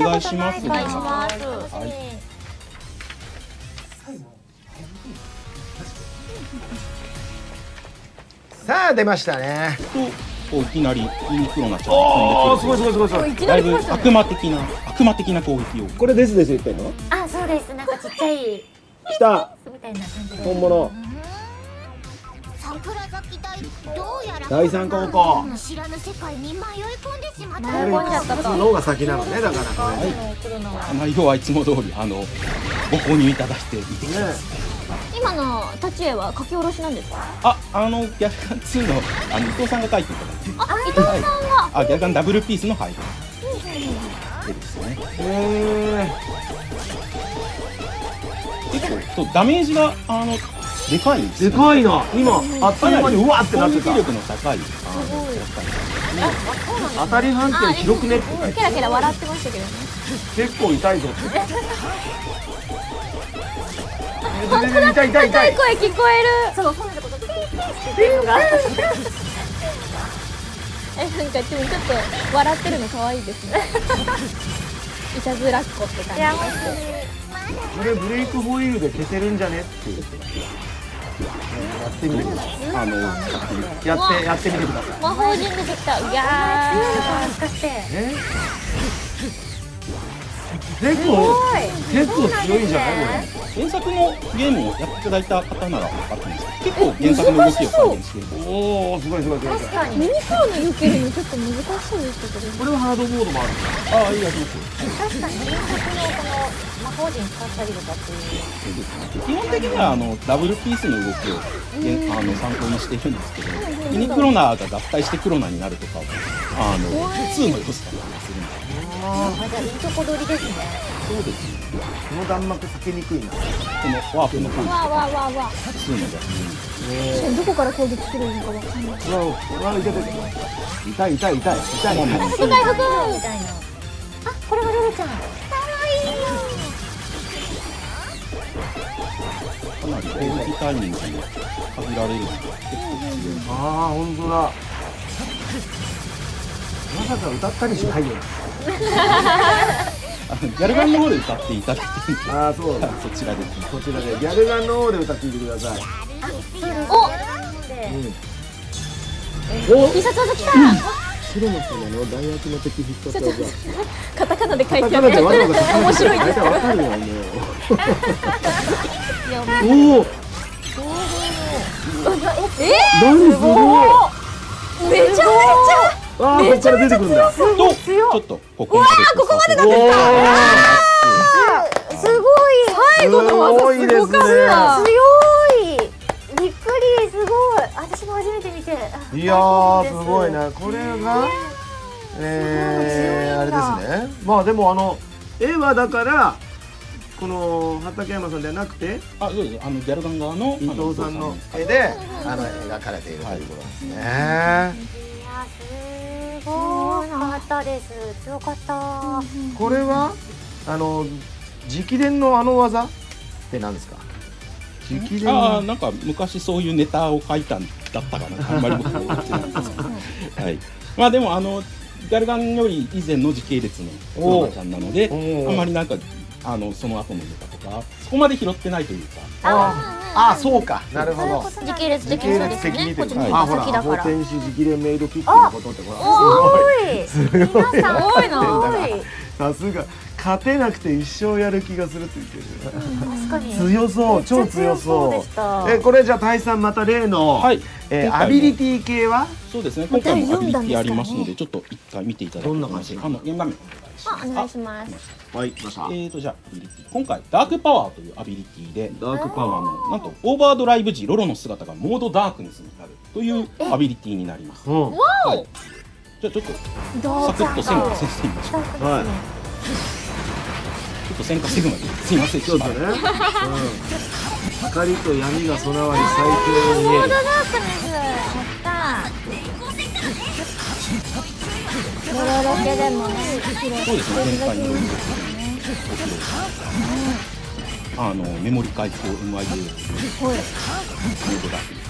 お願いします。お願いします。はい。さあ出ましたねと、こういきなりユニクロなちゃんおおすごい飛んでくるすごいすごいすごいいきだいり来ましたね。悪魔的な悪魔的な攻撃を。これですです言ってんのあ、そうです。なんかちっちゃい来たみたいな感じで。本物第三高校知らぬ世界に迷い込んでしまった迷い込んじゃったと。の方が先なのねだからこれは。内容はいつも通りあのご購入いただいて見てください。今の立ち絵は書き下ろしなんですか？あ、あのギャルガン2のあの伊藤さんが書いていただいて。あ、伊藤さんが？あ、ギャルガンダブルピースの配布。でですね。へ結構とダメージがあのでかいんですよ、ーでかいな今あっという間にうわってなってた攻撃力の高い当たり判定広くねケラケラ笑ってましたけどね。結構痛いぞって痛い痛い痛い痛い痛い声聞こえる。そう、そうなんだこと。ピーピーっていうのが。え、なんかでもちょっと笑ってるの可愛いですね。いたずらっ子って感じ。これブレイクホイールで消せるんじゃねっていうやってみてくださいあのやってやってみてください魔法陣出てきた。いやー。もしかして。え？結構結構強いんじゃない？原作のゲームをやっていただいた方なら分かったんです。けど結構原作の動きを再現している。これおおすごいすごいすごい確かに。ミニクロの避けるのちょっと難しそうでしたけど。これはハードモードもある。ああいいやります確かに原作のこの魔法陣使ったりとかっていう。基本的にはあのダブルピースの動きをあの参考にしているんですけどユニクロナーが合体してクロナになるとかはあの2の要素だったりするん。であ、じゃあいいとこ取りですね。そうです。この弾幕避けにくいなこのワープの感じわわわわあ。2の逆にど。こから攻撃するのかわかんない。わわ痛い痛い痛い痛い痛い痛いまあまあ世界服みたい。あ、これがルルちゃん。かなり攻撃タイミングが限られるのでああ本当だまさか歌ったりしないよ。ギャルガンの方で歌っていただいてるんでああそう。だそちらで。こちらで。ギャルガンの方で歌っていてください。お、お。必殺技来た。白の様の大悪の敵必殺技。カタカナで書いカてある。面白い。ですわかるよ。おおえ何すごい。ー、めちゃめちゃ。ああここから出てくるんだ。とちょっとここまでここまでだおおすごい。最後の技すごかった。強い。びっくり、すごい。私も初めて見て。いやーす。ごいなこれがえー、あれですね。まあでもあの絵はだからこの畠山さんではなくてあそうです。あのギャルガン側の伊藤さんの絵であの描かれているということですね、すごい。かったです。強かった。これはあの直伝のあの技？って何ですか？直伝の？ああなんか昔そういうネタを書いたんだったかな。あんまり僕も覚えてないんですけど。はい。まあでもあのギャルガンより以前の時系列のおうロナちゃんなのであんまりなんかあのその後のネタとかそこまで拾ってないというか。ああそうか。なるほど。時系列時的に系列的にこっちというの先だから。ホ天使直伝メイドキットのことってほら多い。すごい。皆さん。多いの多い。さすが。勝てなくて一生やる気がするって言ってる。確かに。強そう。超強そう。えこれじゃあタイさんまた例の、はい。えー今回もアビリティ系は？そうですね。今回もアビリティありますのでちょっと一回見ていただきどんな感じ？あの現画面あ、お願いします。はい来ましたえーとじゃあアビリティ今回ダークパワーというアビリティでダークパワーのなんとオーバードライブ時ロロの姿がモードダークネスになるというアビリティになります。うんはい。じゃあちょっとどサクッと線化せてみましょう。はいちょっと線化セグまですいません。ちょっとね、うん、光と闇が備わり最強に見えるダークネス。ロケでもね。そうですね。全体の動きですね。あのメモリ解放 MIA というモはい。ードダークネス。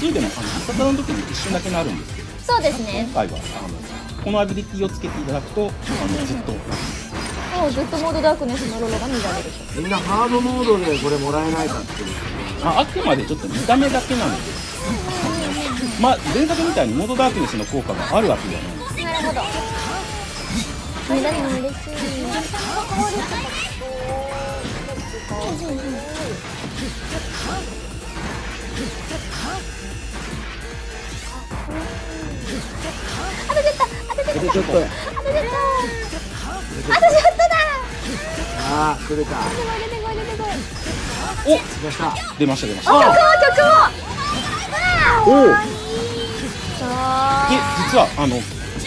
それでもあの必殺の時に一瞬だけなるんですけど、そうですね今。回はあのこのアビリティをつけていただくとあのずっともうずっとモードダークネスのロロが見られるとみんなハードモードでこれもらえないかっていうああくまでちょっと見た目だけなのですまあ前作みたいにモードダークネスの効果があるわけじゃない。んですなるほどメダルも嬉しいこれちょっとあ出てた。あとちょっとだああ来るか。出てこい出てこい。お来ました。出ました出ました。曲も曲もお実はあの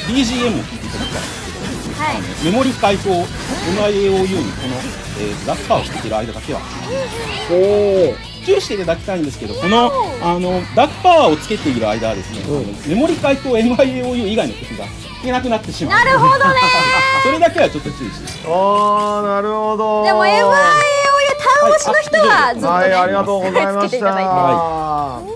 BGM を聴いていただきたいんですけどはい。メモリ解放 MIAOU にこの、えー、ラッパーを弾いてる間だけは。おお注意していただきたいんですけどこのあのダッパーをつけている間はですね、うん。あのメモリ解放 MIAOU 以外の曲が弾けなくなってしまう。なるほどね。それだけはちょっと注意して。ああなるほど。でも MIA を倒しの人はずっとねはいありがとうございましつけていただいてた